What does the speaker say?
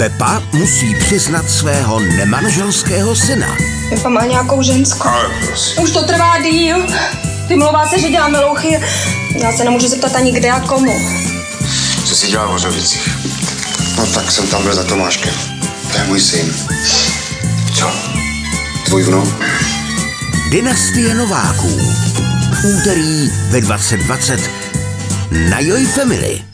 Pepa musí přiznat svého nemanželského syna. Pepa má nějakou ženskou. Ale prosím. Už to trvá díl. Vymlouvá se, že dělá melouchy. Já se nemůžu zeptat ani kde a komu. Co jsi dělal v Hořovicích? No tak jsem tam byl za Tomáškem. To je můj syn. Co? Tvůj vnuk? Dynastie Nováků. Úterý ve 2020 na Joj Family.